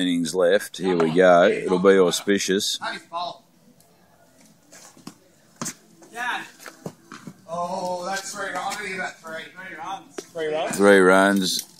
innings left. Here we go. It'll be auspicious. Dad. Oh, that's three. I'm gonna give that three. Three runs. Three runs. Three runs.